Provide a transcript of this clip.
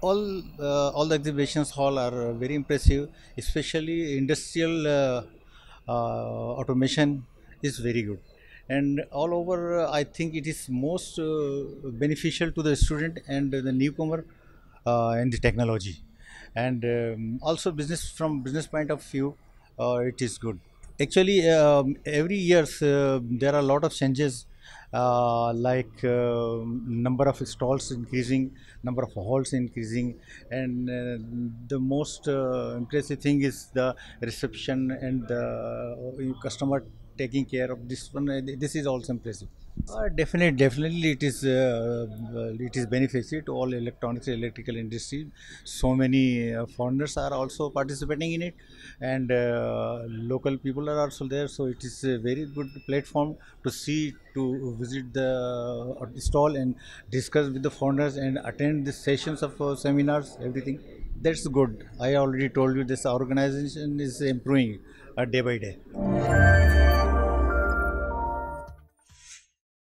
all uh, all the exhibitions hall are very impressive, especially industrial uh, uh, automation is very good. And all over, uh, I think it is most uh, beneficial to the student and the newcomer uh, in the technology. And um, also business from business point of view, uh, it is good. Actually, um, every year uh, there are a lot of changes uh, like uh, number of stalls increasing, number of halls increasing, and uh, the most uh, impressive thing is the reception and the uh, customer taking care of this one. This is also impressive. Uh, definitely, definitely, it is uh, it is beneficial to all electronics, electrical industry. So many uh, foreigners are also participating in it, and local people are also there. So it is a very good platform to see, to visit the stall and discuss with the foreigners and attend the sessions of uh, seminars, everything. That's good. I already told you this organization is improving uh, day by day.